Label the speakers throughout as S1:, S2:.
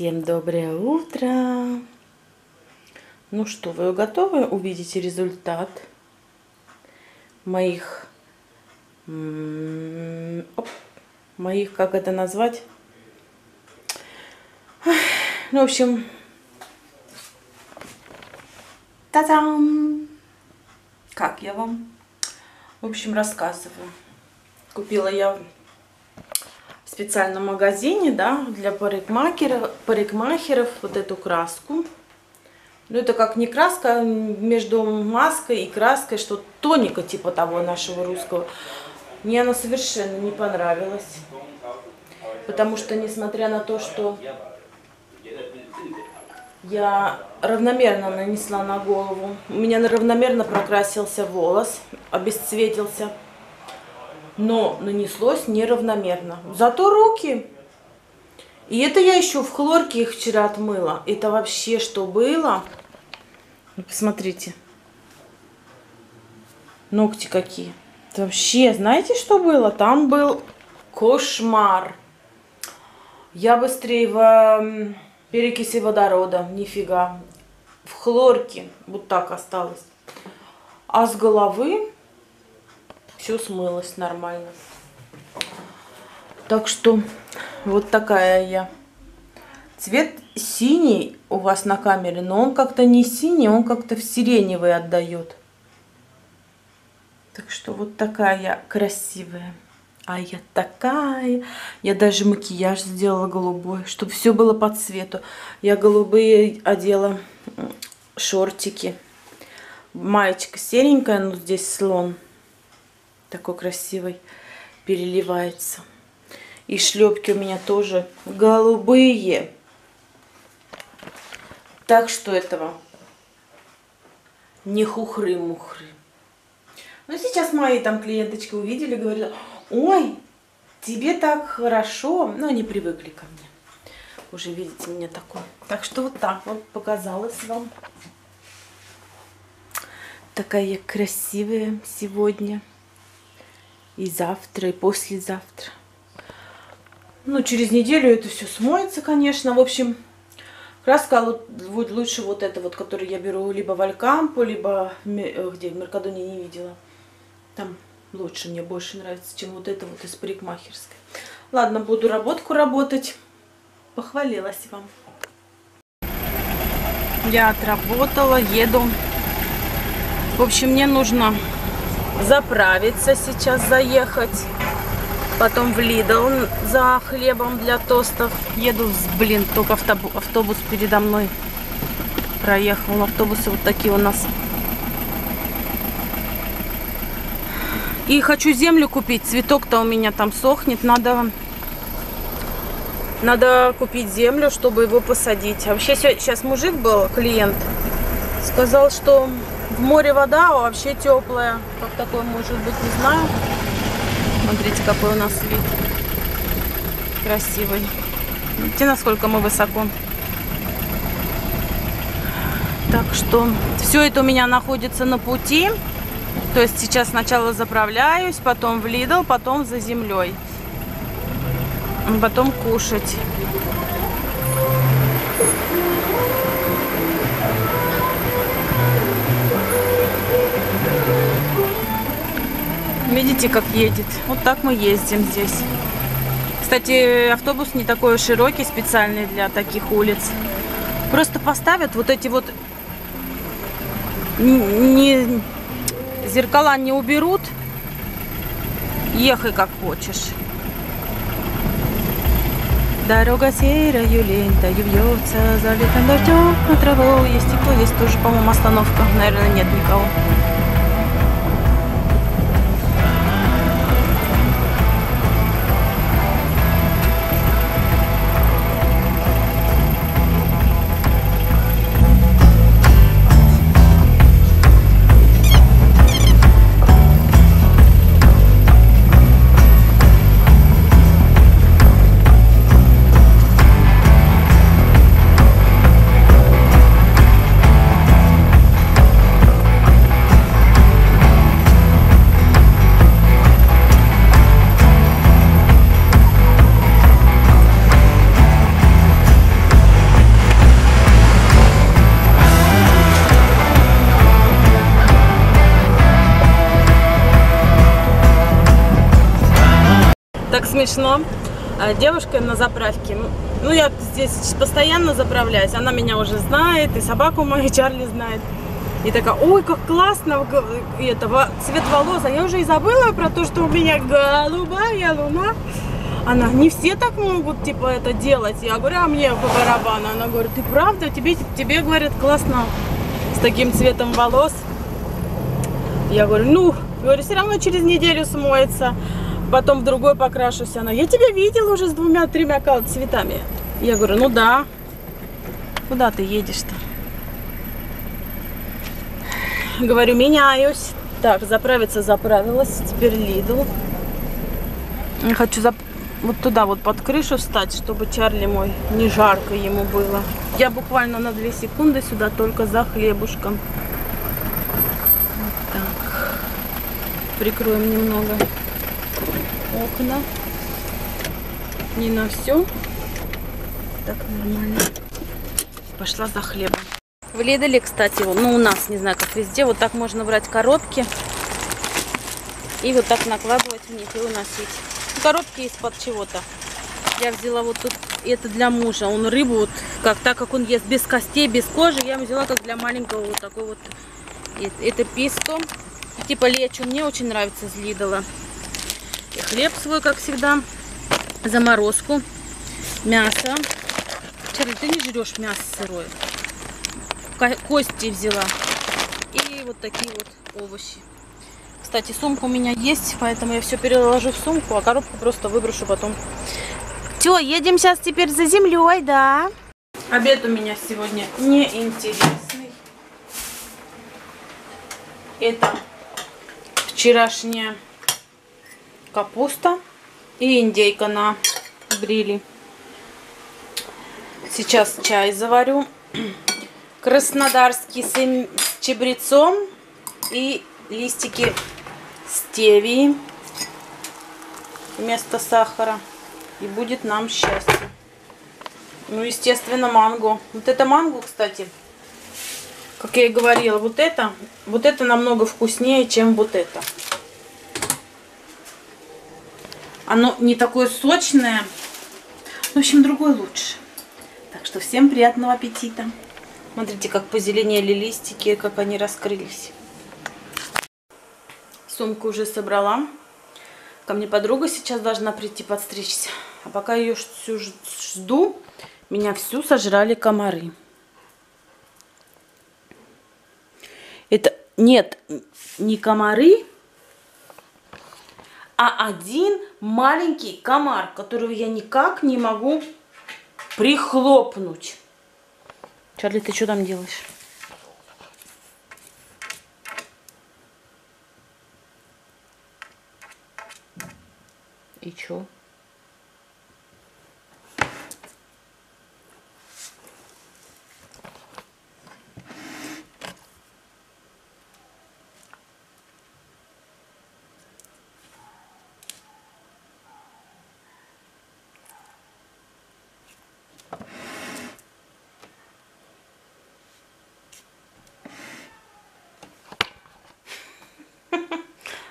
S1: Всем доброе утро! Ну что, вы готовы увидеть результат моих, оп, моих, как это назвать? Ну, в общем, та-дам! Как я вам? В общем, рассказываю. Купила я в специальном магазине, да, для парикмахеров, парикмахеров вот эту краску. Ну, это как не краска между маской и краской, что тоника типа того нашего русского. Мне она совершенно не понравилась. Потому что, несмотря на то, что я равномерно нанесла на голову, у меня равномерно прокрасился волос, обесцветился но нанеслось неравномерно. Зато руки. И это я еще в хлорке их вчера отмыла. Это вообще что было? Ну, посмотрите. Ногти какие. Это вообще, знаете, что было? Там был кошмар. Я быстрее в перекиси водорода. Нифига. В хлорке. Вот так осталось. А с головы все смылось нормально. Так что вот такая я. Цвет синий у вас на камере, но он как-то не синий, он как-то в сиреневый отдает. Так что вот такая я красивая. А я такая. Я даже макияж сделала голубой, чтобы все было по цвету. Я голубые одела шортики. Маечка серенькая, но здесь слон такой красивый переливается. И шлепки у меня тоже голубые. Так что этого не хухры-мухры. Ну, сейчас мои там клиенточки увидели, говорят, ой, тебе так хорошо. Ну, они привыкли ко мне. Уже видите меня такой. Так что вот так вот показалось вам. Такая красивая сегодня и завтра, и послезавтра. Ну, через неделю это все смоется, конечно. В общем, краска будет лучше вот эта вот, которую я беру либо в Алькампо, либо э, где в Меркадоне не видела. Там лучше, мне больше нравится, чем вот это вот из парикмахерской. Ладно, буду работку работать. Похвалилась вам. Я отработала, еду. В общем, мне нужно заправиться сейчас, заехать. Потом в Лидл за хлебом для тостов. Еду, блин, только автобус, передо мной проехал. Автобусы вот такие у нас. И хочу землю купить. Цветок-то у меня там сохнет. Надо, надо купить землю, чтобы его посадить. А вообще сейчас мужик был, клиент, сказал, что море вода а вообще теплая. Как такое может быть, не знаю. Смотрите, какой у нас вид. Красивый. Видите, насколько мы высоко. Так что все это у меня находится на пути. То есть сейчас сначала заправляюсь, потом в Лидл, потом за землей. Потом кушать. Видите, как едет? Вот так мы ездим здесь. Кстати, автобус не такой широкий, специальный для таких улиц. Просто поставят вот эти вот... Не, зеркала не уберут. Ехай как хочешь. Дорога серою лентою вьется, залитым дождем на траву. Есть стекло, здесь тоже, по-моему, остановка. Наверное, нет никого. Смешно. А, девушка на заправке. Ну, я здесь постоянно заправляюсь. Она меня уже знает, и собаку мою Чарли знает. И такая, ой, как классно, и это, цвет волос. А я уже и забыла про то, что у меня голубая луна. Она, не все так могут, типа, это делать. Я говорю, а мне по барабану. Она говорит, ты правда? Тебе, тебе говорят, классно с таким цветом волос. Я говорю, ну, говорю, все равно через неделю смоется. Потом в другой покрашусь. Она, я тебя видела уже с двумя-тремя цветами. Я говорю, ну да. Куда ты едешь-то? Говорю, меняюсь. Так, заправиться заправилась. Теперь Лидл. Хочу зап вот туда вот под крышу встать, чтобы Чарли мой не жарко ему было. Я буквально на 2 секунды сюда только за хлебушком. Вот так. Прикроем немного окна. Не на все. Так нормально. Пошла за хлебом. В Лиделе, кстати, ну у нас, не знаю, как везде, вот так можно брать коробки и вот так накладывать в них и уносить коробки из-под чего-то. Я взяла вот тут, это для мужа. Он рыбу, вот, как, так как он ест без костей, без кожи, я взяла как для маленького вот такой вот. Это писто. Типа лечу. Мне очень нравится из Лидала. И хлеб свой, как всегда. Заморозку. Мясо. Чарли, ты не жрешь мясо сырое. Кости взяла. И вот такие вот овощи. Кстати, сумка у меня есть, поэтому я все переложу в сумку, а коробку просто выброшу потом. Все, едем сейчас теперь за землей, да? Обед у меня сегодня неинтересный. Это вчерашняя капуста и индейка на брили. Сейчас чай заварю. Краснодарский с чебрецом и листики стевии вместо сахара. И будет нам счастье. Ну, естественно, манго. Вот это манго, кстати, как я и говорила, вот это, вот это намного вкуснее, чем вот это. Оно не такое сочное. В общем, другой лучше. Так что всем приятного аппетита. Смотрите, как позеленели листики, как они раскрылись. Сумку уже собрала. Ко мне подруга сейчас должна прийти подстричься. А пока ее всю жду, меня всю сожрали комары. Это нет, не комары, а один маленький комар, которого я никак не могу прихлопнуть. Чарли, ты что там делаешь? И чё?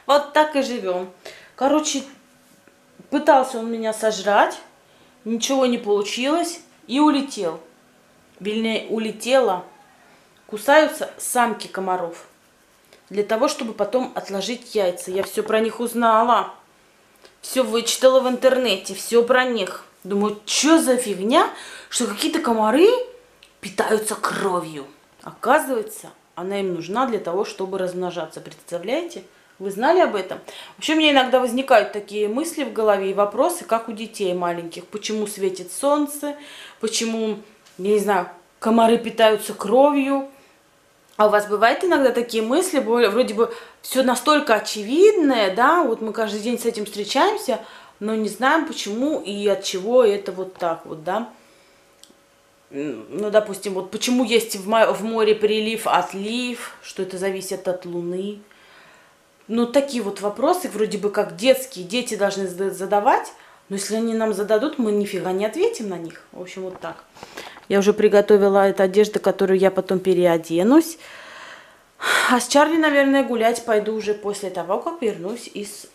S1: Вот так и живем. Короче, Пытался он меня сожрать, ничего не получилось и улетел. Вернее, улетела. Кусаются самки комаров. Для того, чтобы потом отложить яйца. Я все про них узнала. Все вычитала в интернете, все про них. Думаю, что за фигня, что какие-то комары питаются кровью. Оказывается, она им нужна для того, чтобы размножаться. Представляете? Вы знали об этом? Вообще у меня иногда возникают такие мысли в голове и вопросы, как у детей маленьких. Почему светит солнце? Почему, я не знаю, комары питаются кровью? А у вас бывают иногда такие мысли, вроде бы все настолько очевидное, да, вот мы каждый день с этим встречаемся, но не знаем почему и от чего это вот так вот, да. Ну, допустим, вот почему есть в море прилив, отлив, что это зависит от Луны, ну, такие вот вопросы, вроде бы как детские, дети должны задавать, но если они нам зададут, мы нифига не ответим на них. В общем, вот так. Я уже приготовила эту одежду, которую я потом переоденусь. А с Чарли, наверное, гулять пойду уже после того, как вернусь из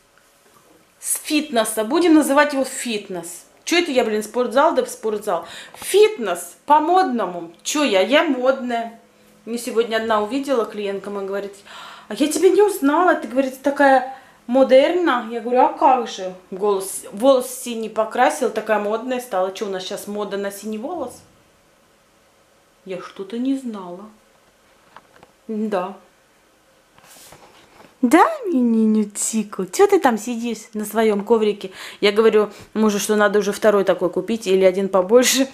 S1: с фитнеса. Будем называть его фитнес. Что это я, блин, спортзал, да в спортзал. Фитнес по-модному. Что я? Я модная. Мне сегодня одна увидела клиентка, она говорит, а я тебя не узнала, ты, говорит, такая модерна. Я говорю, а как же? Голос, волос синий покрасил, такая модная стала. Что у нас сейчас мода на синий волос? Я что-то не знала. Да. Да, Мининю Тику, что ты там сидишь на своем коврике? Я говорю мужу, что надо уже второй такой купить или один побольше,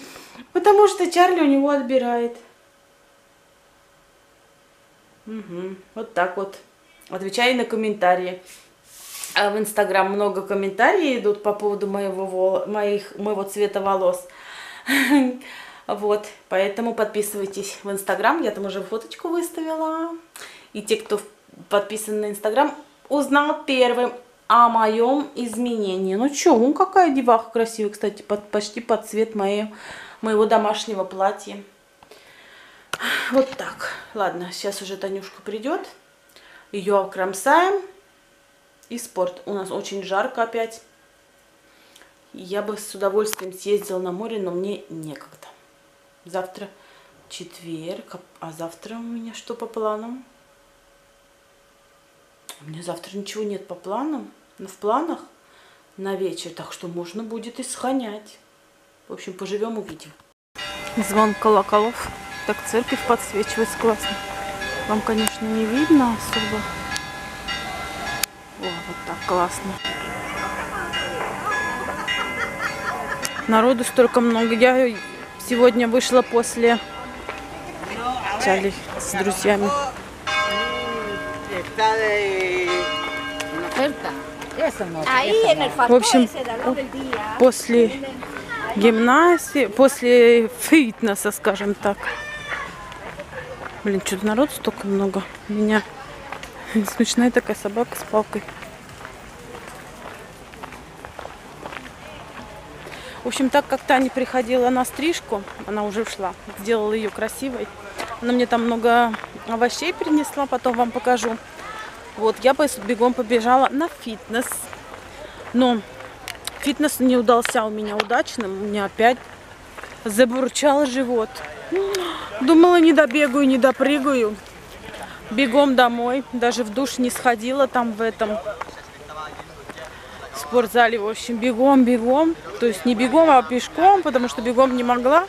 S1: потому что Чарли у него отбирает. Угу, вот так вот. Отвечаю на комментарии. А в Инстаграм много комментариев идут по поводу моего, моих, моего цвета волос. Вот, поэтому подписывайтесь в Инстаграм, я там уже фоточку выставила. И те, кто подписан на Инстаграм, узнал первым о моем изменении. Ну что, ну какая деваха красивая, кстати, под, почти под цвет моей, моего домашнего платья. Вот так. Ладно, сейчас уже Танюшка придет. Ее окромсаем. И спорт. У нас очень жарко опять. Я бы с удовольствием съездила на море, но мне некогда. Завтра четверг, а завтра у меня что по планам? У меня завтра ничего нет по планам, но в планах на вечер, так что можно будет и схонять. В общем, поживем, увидим. Звон колоколов. Так церковь подсвечивается классно. Вам, конечно, не видно особо. О, вот так классно. Народу столько много. Я Сегодня вышла после Чали с друзьями. В общем, после гимназии, после фитнеса, скажем так. Блин, что-то народ столько много. У меня смешная такая собака с палкой. В общем, так как Таня приходила на стрижку, она уже ушла, сделала ее красивой. Она мне там много овощей принесла, потом вам покажу. Вот, я бегом побежала на фитнес. Но фитнес не удался у меня удачным. У меня опять забурчал живот. Думала, не добегаю, не допрыгаю. Бегом домой. Даже в душ не сходила там в этом спортзале, в общем, бегом, бегом. То есть не бегом, а пешком, потому что бегом не могла.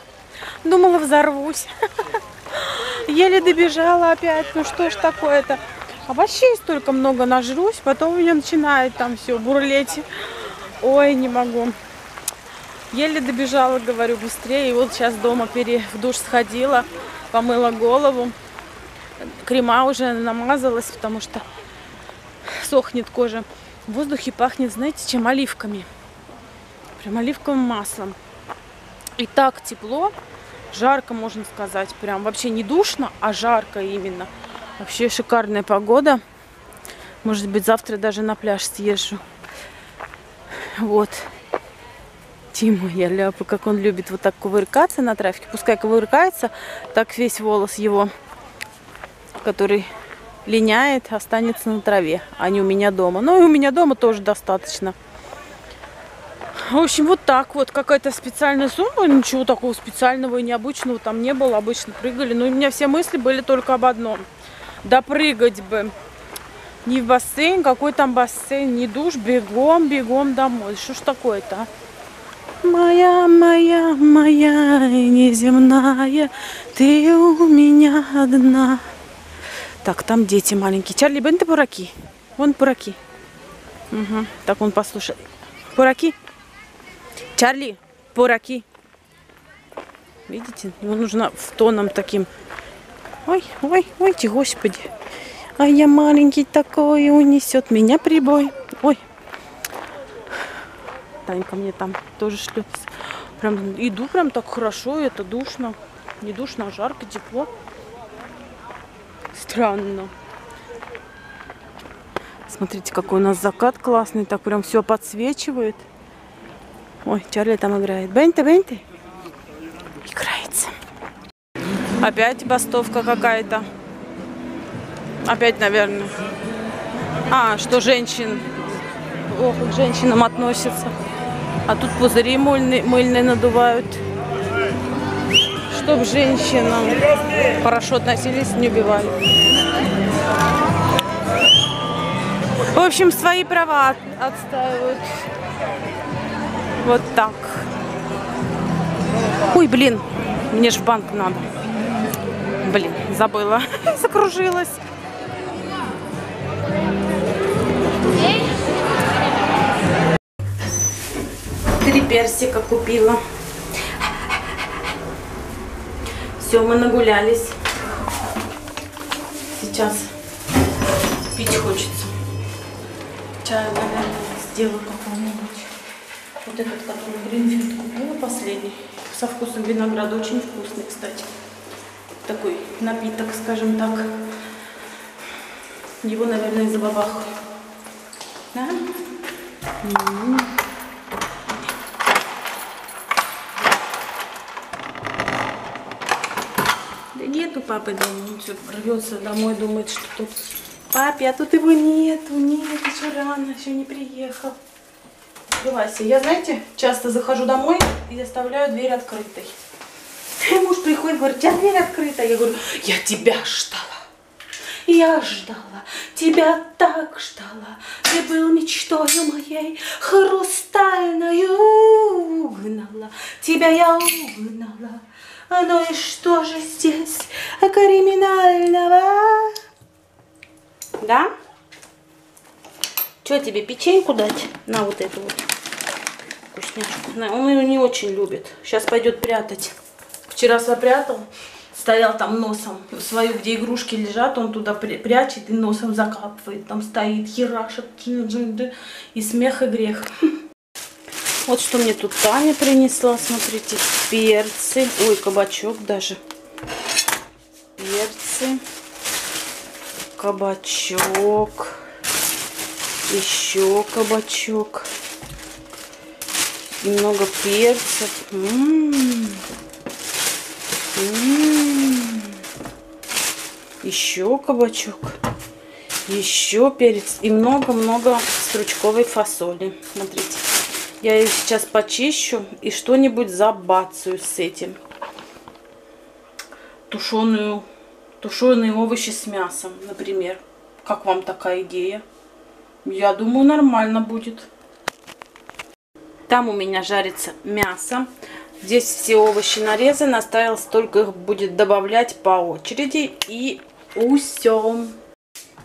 S1: Думала, взорвусь. Еле добежала опять. Ну что ж такое-то? А вообще столько много нажрусь, потом у меня начинает там все бурлеть. Ой, не могу. Еле добежала, говорю, быстрее. И вот сейчас дома пере... в душ сходила, помыла голову. Крема уже намазалась, потому что сохнет кожа. В воздухе пахнет, знаете, чем оливками. Прям оливковым маслом. И так тепло, жарко, можно сказать. Прям вообще не душно, а жарко именно. Вообще шикарная погода. Может быть, завтра даже на пляж съезжу. Вот. Тима, я ляпу, как он любит вот так кувыркаться на трафике. Пускай кувыркается, так весь волос его, который линяет, останется на траве, а не у меня дома. Ну и у меня дома тоже достаточно. В общем, вот так вот. Какая-то специальная сумма. Ничего такого специального и необычного там не было. Обычно прыгали. Но у меня все мысли были только об одном. Да прыгать бы. Не в бассейн. Какой там бассейн? Не душ. Бегом, бегом домой. Что ж такое-то, а? Моя, моя, моя неземная, ты у меня одна. Так, там дети маленькие. Чарли, бен ты бураки? Вон бураки. Угу. Так, он послушай. Бураки? Чарли, бураки. Видите? Ему нужно в тоном таким. Ой, ой, ой, господи. А я маленький такой, унесет меня прибой. Ой. Танька мне там тоже шлет. Прям иду прям так хорошо, это душно. Не душно, а жарко, тепло. Странно. Смотрите, какой у нас закат классный. Так прям все подсвечивает. Ой, Чарли там играет. Бенте, Бенте. Играется. Опять бастовка какая-то. Опять, наверное. А, что женщин плохо к женщинам относятся. А тут пузыри мыльные, мыльные надувают. Чтоб женщинам хорошо относились, не убивали. В общем, свои права отстаивают. Вот так. Ой, блин, мне же в банк надо. Блин, забыла. Закружилась. Персика купила. Все, мы нагулялись. Сейчас пить хочется. Чай, наверное, сделаю какого-нибудь. Вот этот, который Гринфилд купила последний. Со вкусом винограда. Очень вкусный, кстати. Такой напиток, скажем так. Его, наверное, забабахаю. Да? М -м -м. Да нету папы дома. Он все рвется домой, думает, что тут папе, а тут его нету. Нет, еще рано, еще не приехал. Открывайся. Я, знаете, часто захожу домой и оставляю дверь открытой. И муж приходит, говорит, у тебя дверь открыта. Я говорю, я тебя ждала. Я ждала, тебя так ждала. Ты был мечтой моей, хрустальною угнала. Тебя я угнала. Ну и что же здесь криминального? Да? Что тебе, печеньку дать? На вот эту вот вкусняшку. Он ее не очень любит. Сейчас пойдет прятать. Вчера сопрятал, стоял там носом свою, где игрушки лежат, он туда прячет и носом закапывает. Там стоит, херашит, и смех, и грех. Вот что мне тут Таня принесла, смотрите, перцы. Ой, кабачок даже. Перцы, кабачок, еще кабачок. Немного перцев. М -м -м. Еще кабачок. Еще перец. И много-много стручковой фасоли. Смотрите. Я ее сейчас почищу и что-нибудь забацаю с этим. Тушеную, тушеные овощи с мясом, например. Как вам такая идея? Я думаю, нормально будет. Там у меня жарится мясо. Здесь все овощи нарезаны. Осталось только их будет добавлять по очереди. И усем.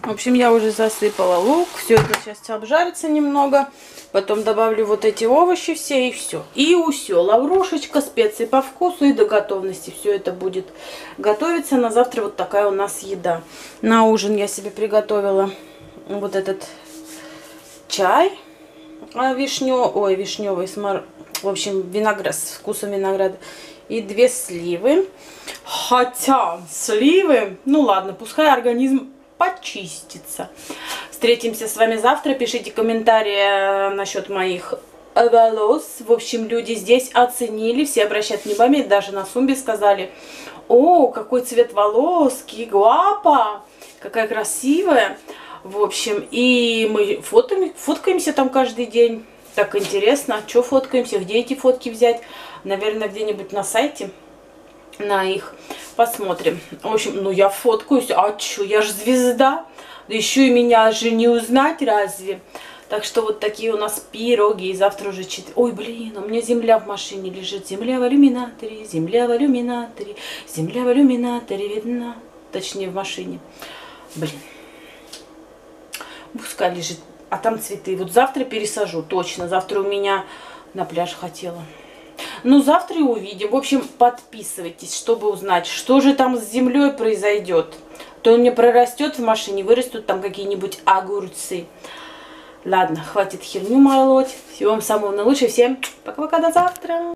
S1: В общем, я уже засыпала лук. Все это сейчас обжарится немного. Потом добавлю вот эти овощи все и все. И все. Лаврушечка, специи по вкусу и до готовности. Все это будет готовиться. На завтра вот такая у нас еда. На ужин я себе приготовила вот этот чай. А вишнё, ой, вишневый смор в общем, виноград с вкусом винограда. И две сливы. Хотя сливы, ну ладно, пускай организм почистится. Встретимся с вами завтра. Пишите комментарии э, насчет моих волос. В общем, люди здесь оценили, все обращают внимание, даже на сумбе сказали, о, какой цвет волос, гуапа, какая красивая. В общем, и мы фотами, фоткаемся там каждый день так интересно, что фоткаемся, где эти фотки взять. Наверное, где-нибудь на сайте, на их посмотрим. В общем, ну я фоткаюсь, а что, я же звезда. Да еще и меня же не узнать разве. Так что вот такие у нас пироги. И завтра уже 4... Ой, блин, у меня земля в машине лежит. Земля в иллюминаторе, земля в иллюминаторе, земля в иллюминаторе видна. Точнее, в машине. Блин. Пускай лежит а там цветы. Вот завтра пересажу, точно. Завтра у меня на пляж хотела. Ну, завтра и увидим. В общем, подписывайтесь, чтобы узнать, что же там с землей произойдет. То он мне прорастет в машине, вырастут там какие-нибудь огурцы. Ладно, хватит херню молоть. Всего вам самого наилучшего. Всем пока-пока, до завтра.